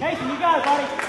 Watch out, boys.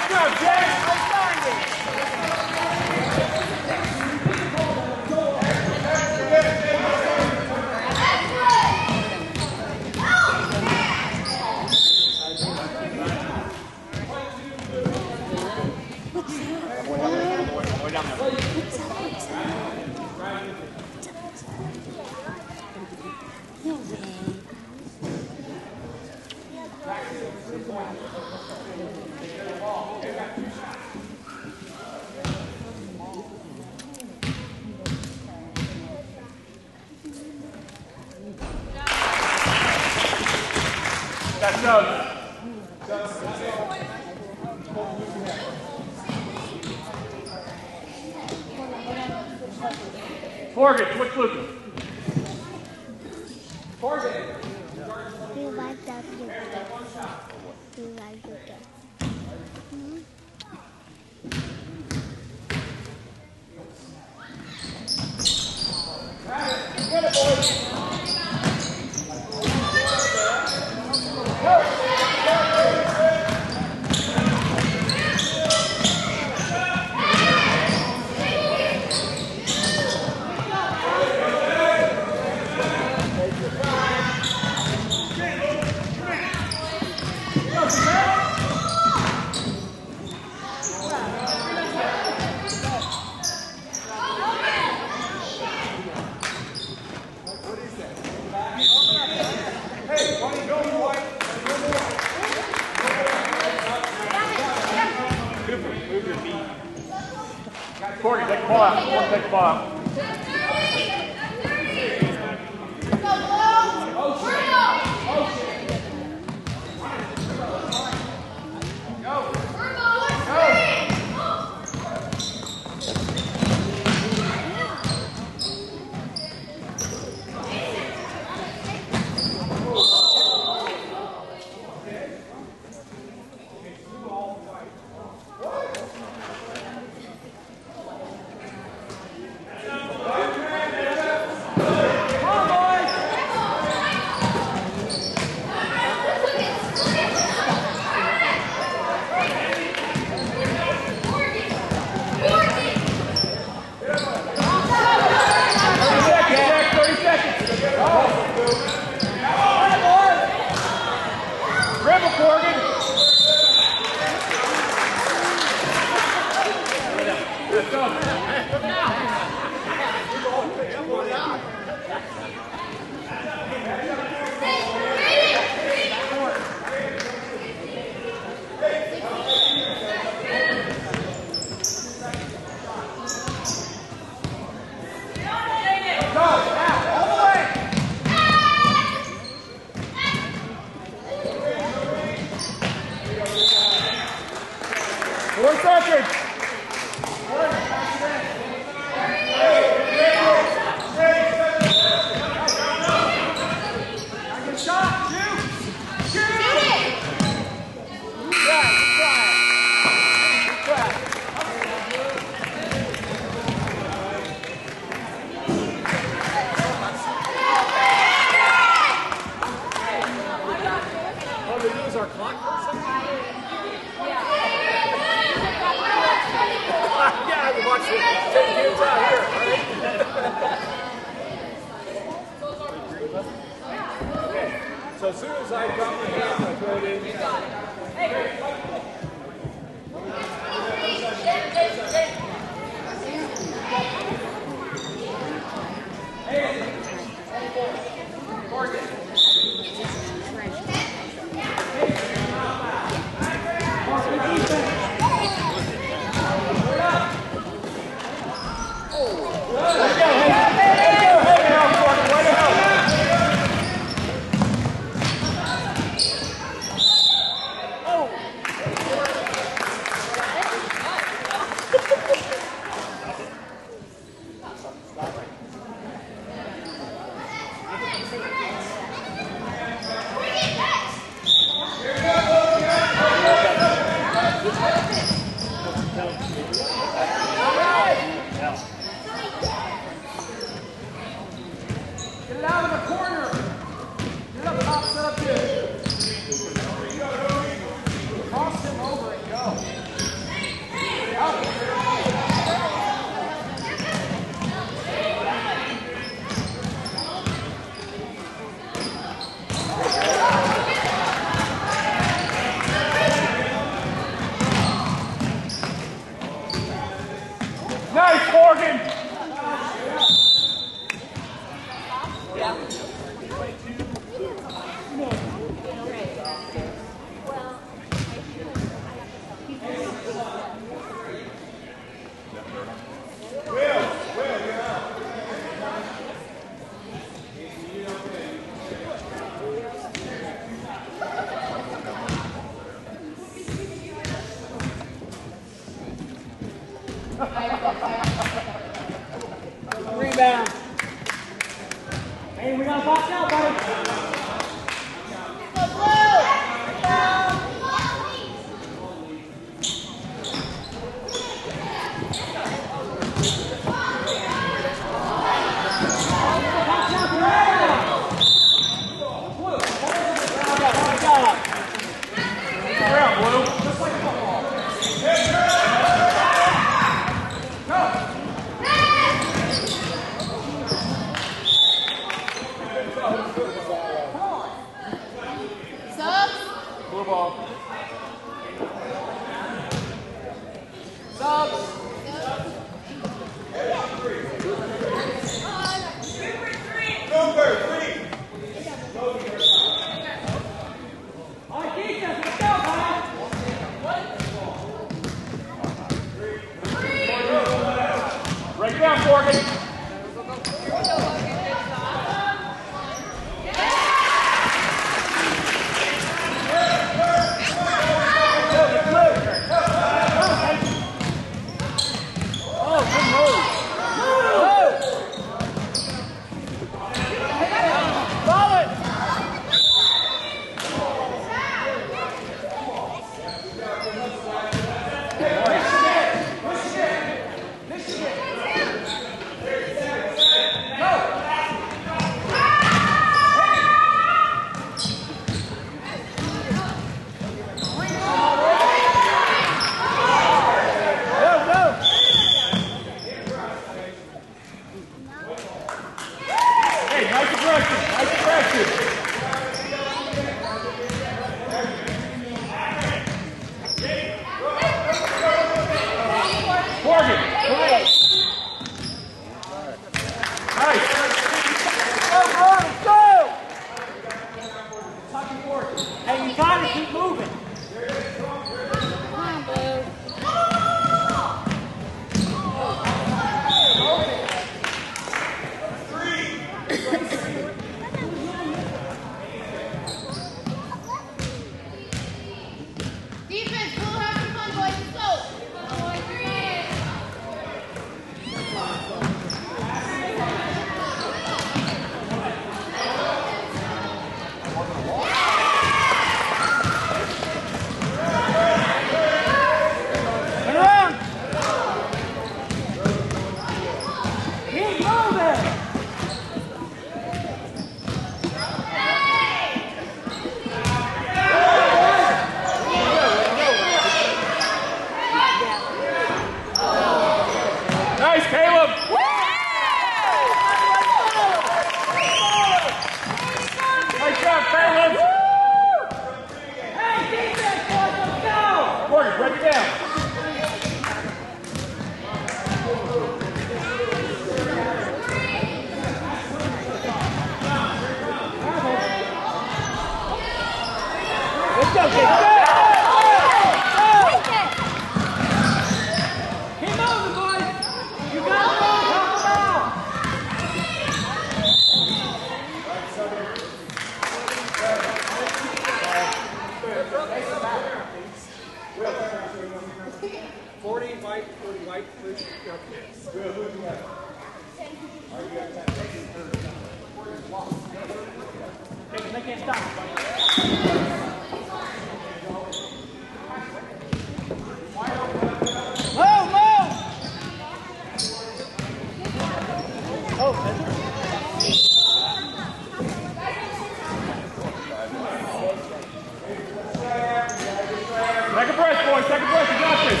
Second press, boys. Second press. You got this.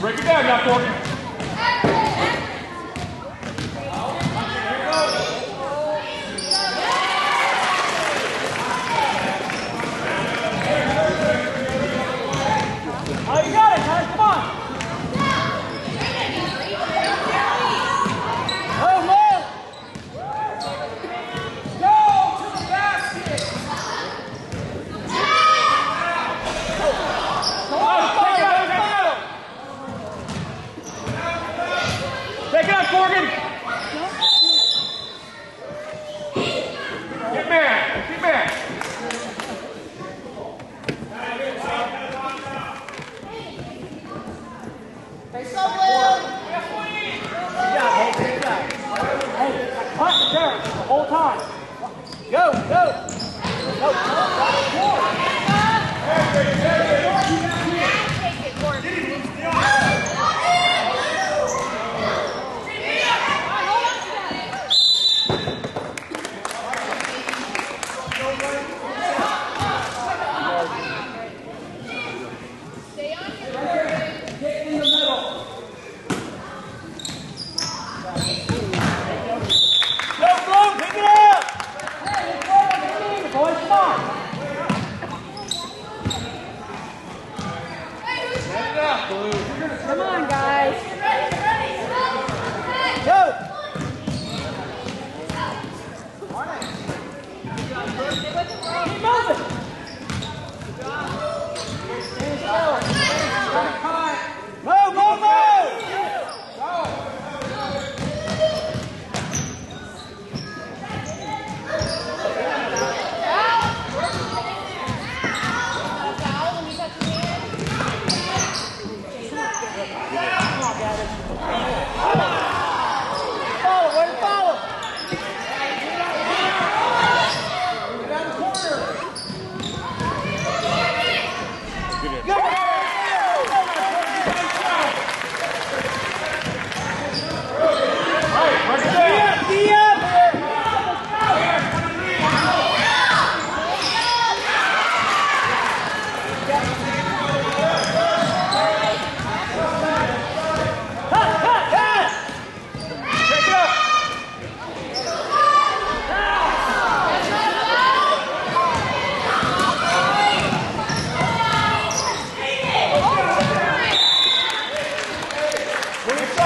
Break it down, y'all, Corbin. When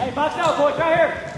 Hey, box out, boys, right here.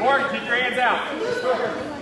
Morgan, keep your hands out.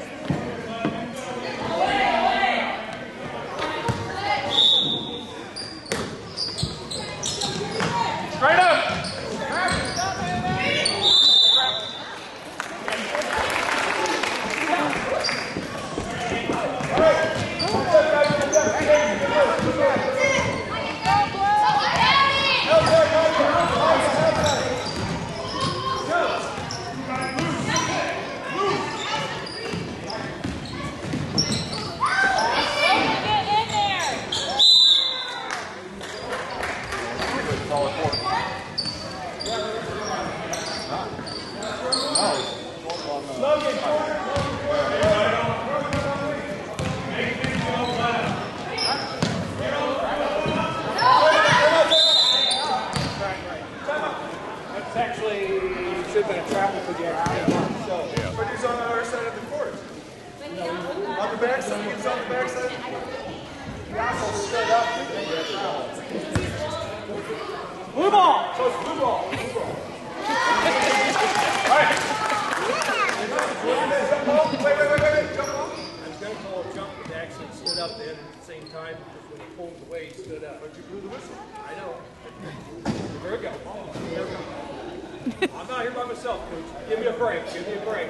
by myself, coach. Give me a break. Give me a break.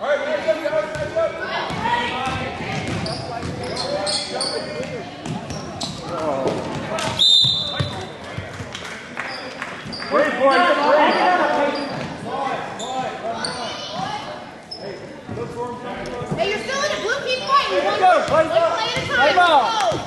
All right, guys, up, guys, guys, up. Hey, you're still in a blue key fight. You want to play at time. Play ball. Go.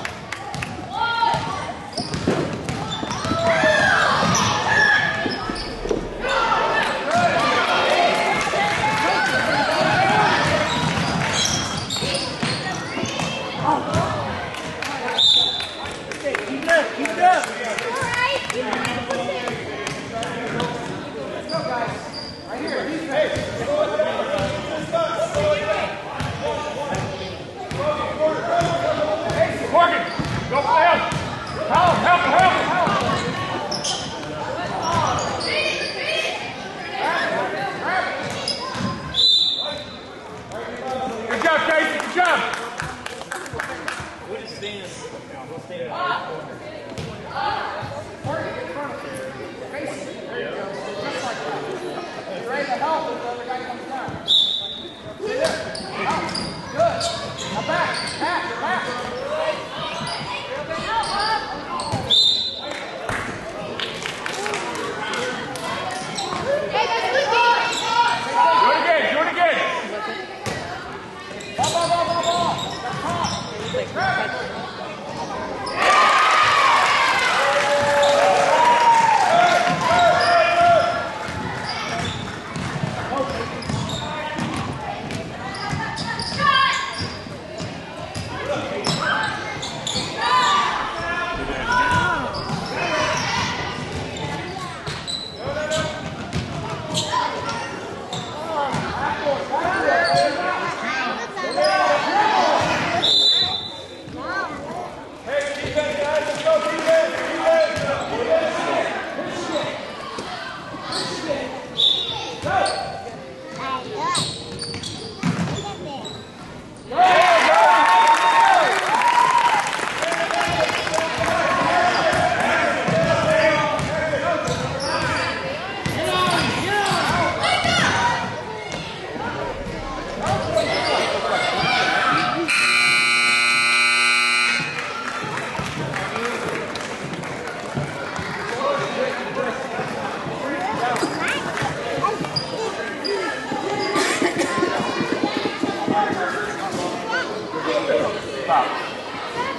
Stop.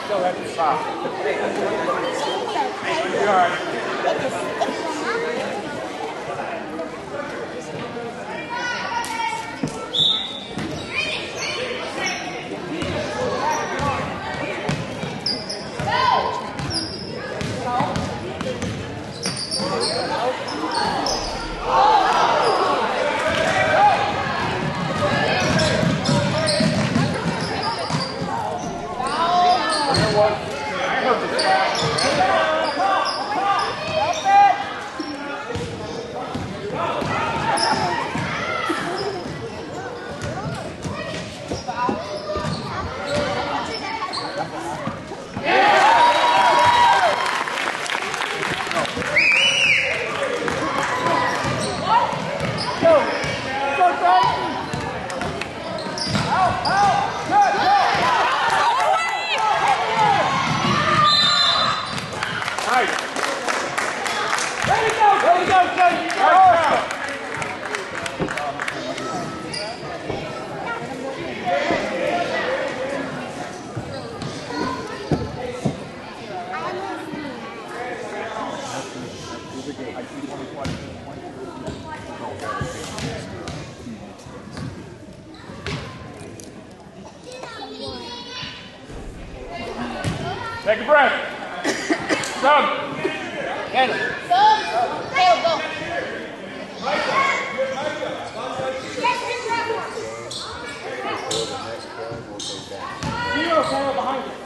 Still have to stop. You're all right. Take a breath. Sub. Get. Sub. Tail, go. Zero, tail behind you.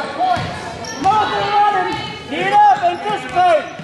Five points. Get up, anticipate.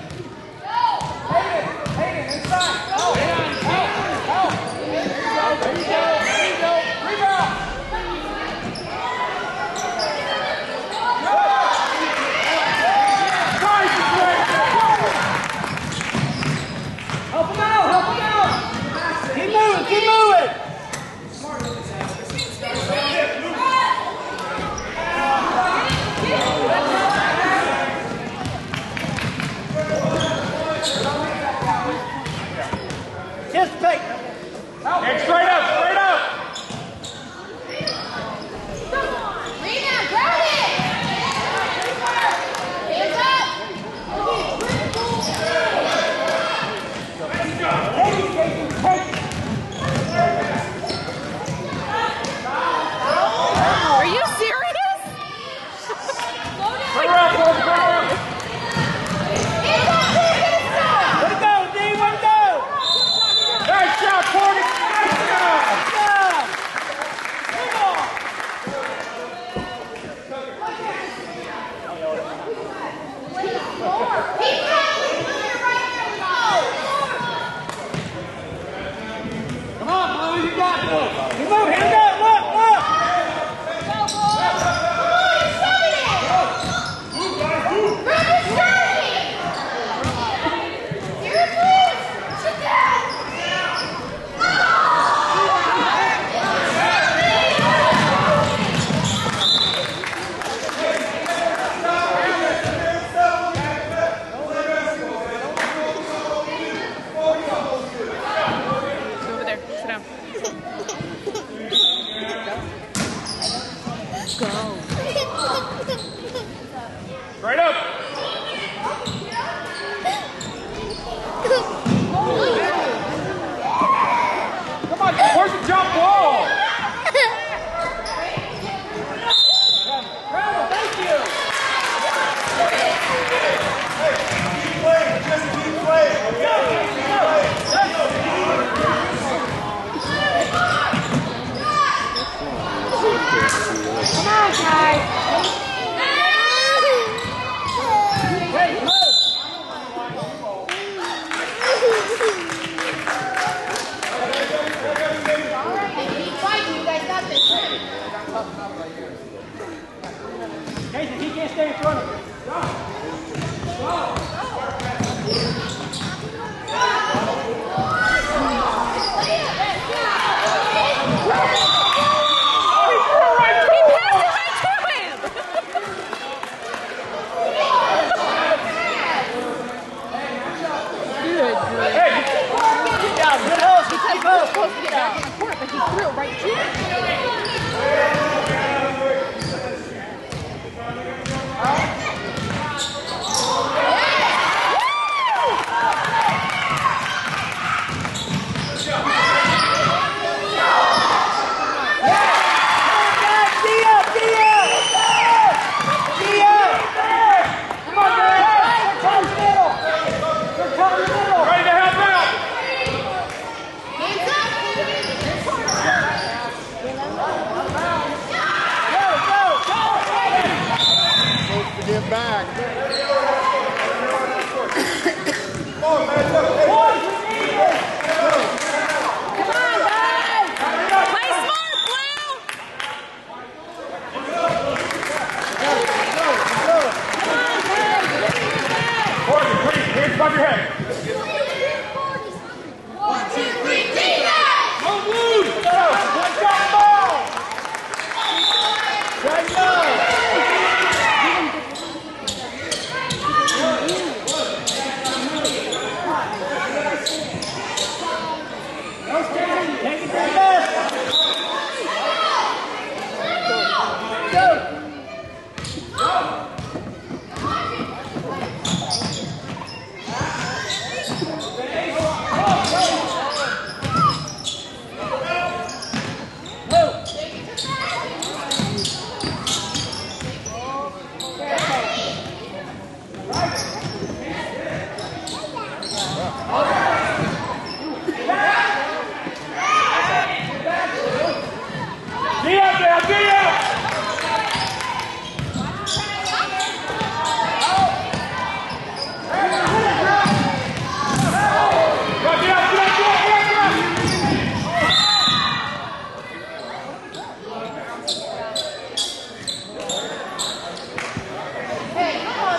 Amen. Amen.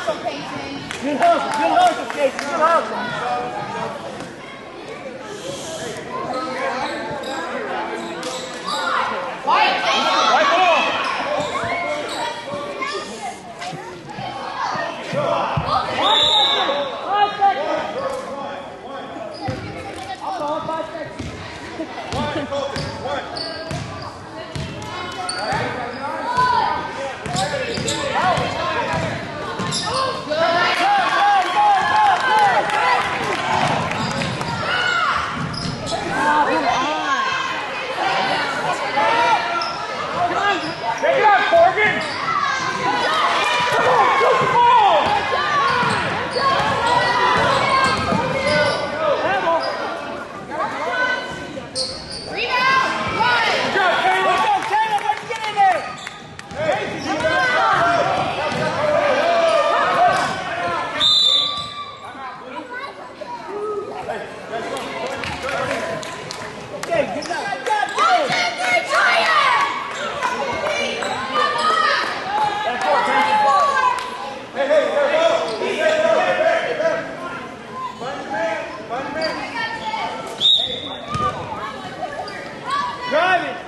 hustle, Peyton. Good hustle, good hustle, good hustle. Drive it.